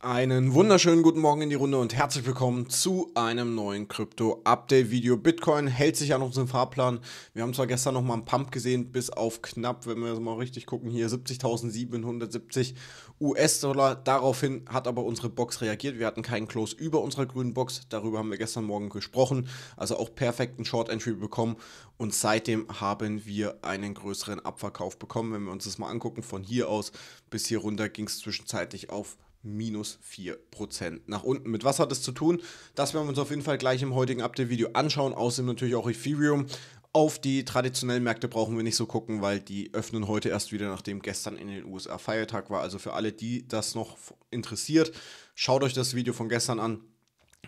Einen wunderschönen guten Morgen in die Runde und herzlich willkommen zu einem neuen Krypto-Update-Video. Bitcoin hält sich an unserem Fahrplan. Wir haben zwar gestern nochmal einen Pump gesehen, bis auf knapp, wenn wir mal richtig gucken, hier 70.770 US-Dollar. Daraufhin hat aber unsere Box reagiert. Wir hatten keinen Close über unserer grünen Box. Darüber haben wir gestern Morgen gesprochen. Also auch perfekten Short-Entry bekommen. Und seitdem haben wir einen größeren Abverkauf bekommen. Wenn wir uns das mal angucken, von hier aus bis hier runter ging es zwischenzeitlich auf minus 4% nach unten. Mit was hat es zu tun? Das werden wir uns auf jeden Fall gleich im heutigen Update-Video anschauen. Außerdem natürlich auch Ethereum. Auf die traditionellen Märkte brauchen wir nicht so gucken, weil die öffnen heute erst wieder, nachdem gestern in den USA Feiertag war. Also für alle, die das noch interessiert, schaut euch das Video von gestern an.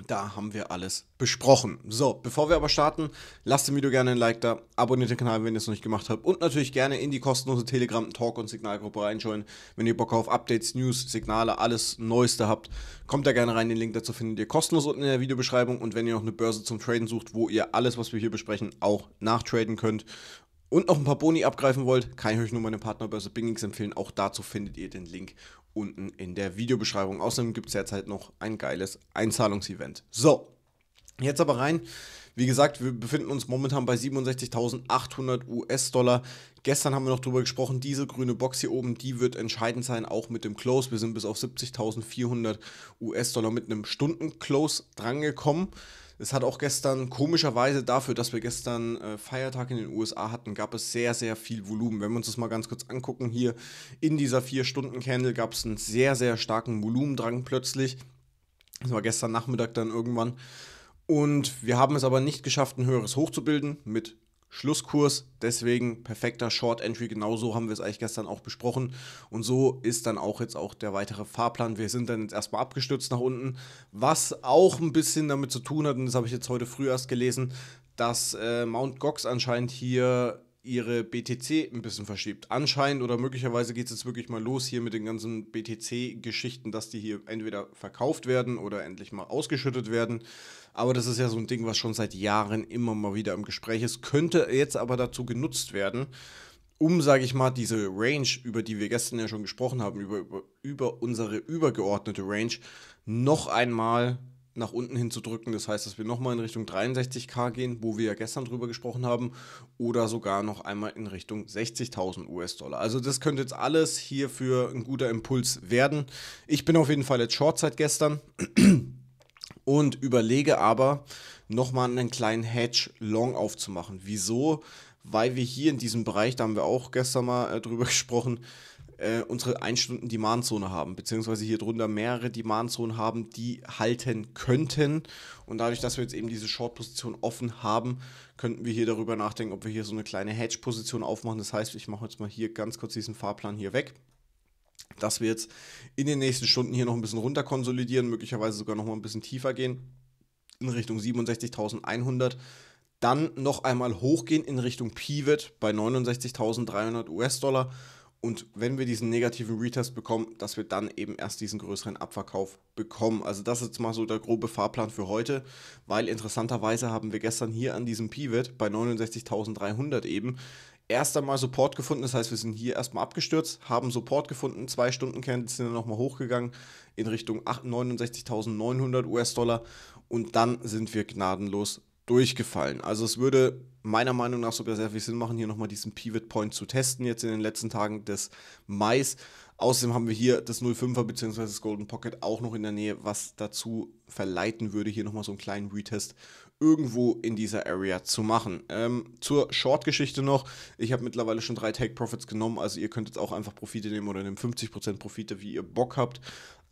Da haben wir alles besprochen. So, bevor wir aber starten, lasst dem Video gerne ein Like da, abonniert den Kanal, wenn ihr es noch nicht gemacht habt und natürlich gerne in die kostenlose Telegram, Talk und Signalgruppe reinschauen. Wenn ihr Bock auf Updates, News, Signale, alles Neueste habt, kommt da gerne rein. Den Link dazu findet ihr kostenlos unten in der Videobeschreibung und wenn ihr noch eine Börse zum Traden sucht, wo ihr alles, was wir hier besprechen, auch nachtraden könnt und noch ein paar Boni abgreifen wollt, kann ich euch nur meine Partnerbörse Bingix empfehlen. Auch dazu findet ihr den Link unten in der Videobeschreibung. Außerdem gibt es derzeit noch ein geiles Einzahlungsevent. So, jetzt aber rein. Wie gesagt, wir befinden uns momentan bei 67.800 US-Dollar. Gestern haben wir noch darüber gesprochen, diese grüne Box hier oben, die wird entscheidend sein, auch mit dem Close. Wir sind bis auf 70.400 US-Dollar mit einem Stunden-Close drangekommen. Es hat auch gestern, komischerweise dafür, dass wir gestern äh, Feiertag in den USA hatten, gab es sehr, sehr viel Volumen. Wenn wir uns das mal ganz kurz angucken, hier in dieser 4-Stunden-Candle gab es einen sehr, sehr starken Volumendrang plötzlich. Das war gestern Nachmittag dann irgendwann. Und wir haben es aber nicht geschafft, ein höheres Hoch zu bilden mit Schlusskurs, deswegen perfekter Short Entry, genauso haben wir es eigentlich gestern auch besprochen. Und so ist dann auch jetzt auch der weitere Fahrplan. Wir sind dann jetzt erstmal abgestürzt nach unten, was auch ein bisschen damit zu tun hat und das habe ich jetzt heute früh erst gelesen, dass äh, Mount Gox anscheinend hier ihre BTC ein bisschen verschiebt. Anscheinend oder möglicherweise geht es jetzt wirklich mal los hier mit den ganzen BTC-Geschichten, dass die hier entweder verkauft werden oder endlich mal ausgeschüttet werden. Aber das ist ja so ein Ding, was schon seit Jahren immer mal wieder im Gespräch ist, könnte jetzt aber dazu genutzt werden, um, sage ich mal, diese Range, über die wir gestern ja schon gesprochen haben, über, über, über unsere übergeordnete Range, noch einmal nach unten hin zu drücken. Das heißt, dass wir nochmal in Richtung 63k gehen, wo wir ja gestern drüber gesprochen haben, oder sogar noch einmal in Richtung 60.000 US-Dollar. Also das könnte jetzt alles hier für ein guter Impuls werden. Ich bin auf jeden Fall jetzt Short seit gestern und überlege aber nochmal einen kleinen Hedge Long aufzumachen. Wieso? Weil wir hier in diesem Bereich, da haben wir auch gestern mal äh, drüber gesprochen, äh, unsere 1 Stunden Demand-Zone haben, beziehungsweise hier drunter mehrere Demand-Zonen haben, die halten könnten. Und dadurch, dass wir jetzt eben diese Short-Position offen haben, könnten wir hier darüber nachdenken, ob wir hier so eine kleine Hedge-Position aufmachen. Das heißt, ich mache jetzt mal hier ganz kurz diesen Fahrplan hier weg dass wir jetzt in den nächsten Stunden hier noch ein bisschen runter konsolidieren, möglicherweise sogar noch mal ein bisschen tiefer gehen, in Richtung 67.100. Dann noch einmal hochgehen in Richtung Pivot bei 69.300 US-Dollar und wenn wir diesen negativen Retest bekommen, dass wir dann eben erst diesen größeren Abverkauf bekommen. Also das ist jetzt mal so der grobe Fahrplan für heute, weil interessanterweise haben wir gestern hier an diesem Pivot bei 69.300 eben erst einmal Support gefunden. Das heißt, wir sind hier erstmal abgestürzt, haben Support gefunden, zwei Stunden Candles sind dann nochmal hochgegangen in Richtung 69.900 US-Dollar und dann sind wir gnadenlos durchgefallen. Also es würde meiner Meinung nach sogar sehr viel Sinn machen, hier nochmal diesen Pivot Point zu testen, jetzt in den letzten Tagen des Mais. Außerdem haben wir hier das 05er bzw. das Golden Pocket auch noch in der Nähe, was dazu verleiten würde, hier nochmal so einen kleinen Retest irgendwo in dieser Area zu machen. Ähm, zur Short-Geschichte noch, ich habe mittlerweile schon drei Take-Profits genommen, also ihr könnt jetzt auch einfach Profite nehmen oder nehmt 50% Profite, wie ihr Bock habt.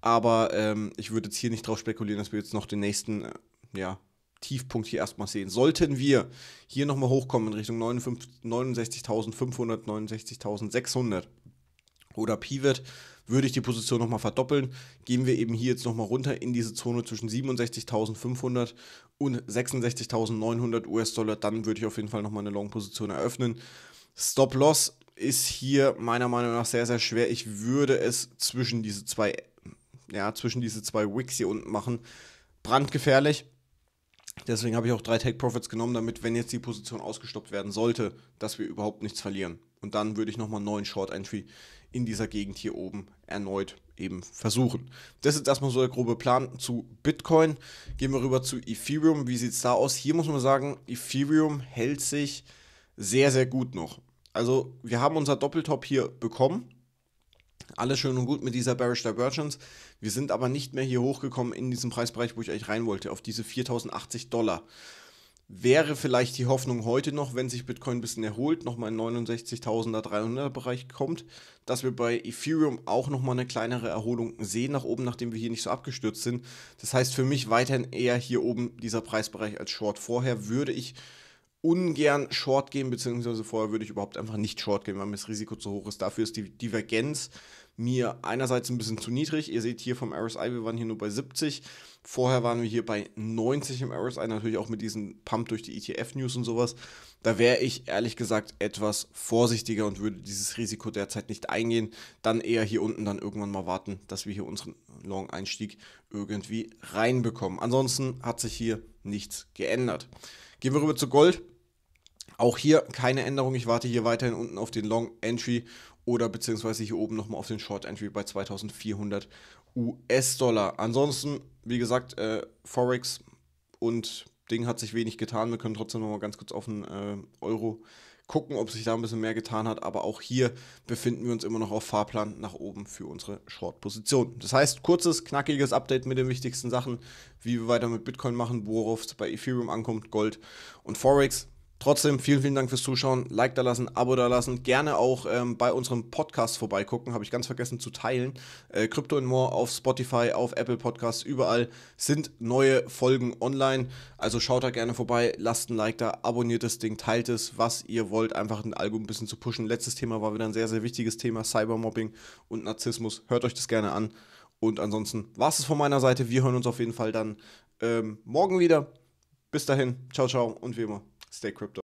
Aber ähm, ich würde jetzt hier nicht drauf spekulieren, dass wir jetzt noch den nächsten, äh, ja, Tiefpunkt hier erstmal sehen. Sollten wir hier nochmal hochkommen in Richtung 69.500, 69.600 oder Pivot, würde ich die Position nochmal verdoppeln. Gehen wir eben hier jetzt nochmal runter in diese Zone zwischen 67.500 und 66.900 US-Dollar, dann würde ich auf jeden Fall nochmal eine Long-Position eröffnen. Stop-Loss ist hier meiner Meinung nach sehr, sehr schwer. Ich würde es zwischen diese zwei, ja, zwischen diese zwei Wicks hier unten machen. Brandgefährlich. Deswegen habe ich auch drei Take Profits genommen, damit, wenn jetzt die Position ausgestoppt werden sollte, dass wir überhaupt nichts verlieren. Und dann würde ich nochmal einen neuen Short Entry in dieser Gegend hier oben erneut eben versuchen. Das ist erstmal so der grobe Plan zu Bitcoin. Gehen wir rüber zu Ethereum. Wie sieht es da aus? Hier muss man sagen, Ethereum hält sich sehr, sehr gut noch. Also wir haben unser Doppeltop hier bekommen. Alles schön und gut mit dieser Bearish Divergence. Wir sind aber nicht mehr hier hochgekommen in diesem Preisbereich, wo ich eigentlich rein wollte, auf diese 4080 Dollar. Wäre vielleicht die Hoffnung heute noch, wenn sich Bitcoin ein bisschen erholt, nochmal in 69.000er, 300er Bereich kommt, dass wir bei Ethereum auch nochmal eine kleinere Erholung sehen nach oben, nachdem wir hier nicht so abgestürzt sind. Das heißt für mich weiterhin eher hier oben dieser Preisbereich als Short. Vorher würde ich ungern Short gehen, beziehungsweise vorher würde ich überhaupt einfach nicht Short gehen, weil mir das Risiko zu hoch ist. Dafür ist die Divergenz mir einerseits ein bisschen zu niedrig. Ihr seht hier vom RSI, wir waren hier nur bei 70. Vorher waren wir hier bei 90 im RSI, natürlich auch mit diesem Pump durch die ETF-News und sowas. Da wäre ich ehrlich gesagt etwas vorsichtiger und würde dieses Risiko derzeit nicht eingehen. Dann eher hier unten dann irgendwann mal warten, dass wir hier unseren Long-Einstieg irgendwie reinbekommen. Ansonsten hat sich hier nichts geändert. Gehen wir rüber zu Gold. Auch hier keine Änderung. Ich warte hier weiterhin unten auf den Long Entry oder beziehungsweise hier oben nochmal auf den Short Entry bei 2400 US-Dollar. Ansonsten, wie gesagt, äh, Forex und Ding hat sich wenig getan. Wir können trotzdem nochmal ganz kurz auf den äh, Euro gucken, ob sich da ein bisschen mehr getan hat. Aber auch hier befinden wir uns immer noch auf Fahrplan nach oben für unsere Short-Position. Das heißt, kurzes, knackiges Update mit den wichtigsten Sachen, wie wir weiter mit Bitcoin machen, worauf es bei Ethereum ankommt, Gold und Forex. Trotzdem vielen, vielen Dank fürs Zuschauen. Like da lassen, Abo da lassen. Gerne auch ähm, bei unserem Podcast vorbeigucken. Habe ich ganz vergessen zu teilen. Äh, Crypto and More auf Spotify, auf Apple Podcasts, überall sind neue Folgen online. Also schaut da gerne vorbei, lasst ein Like da, abonniert das Ding, teilt es, was ihr wollt, einfach den Album ein bisschen zu pushen. Letztes Thema war wieder ein sehr, sehr wichtiges Thema: Cybermobbing und Narzissmus. Hört euch das gerne an. Und ansonsten war es von meiner Seite. Wir hören uns auf jeden Fall dann ähm, morgen wieder. Bis dahin, ciao, ciao und wie immer. Stay crypto.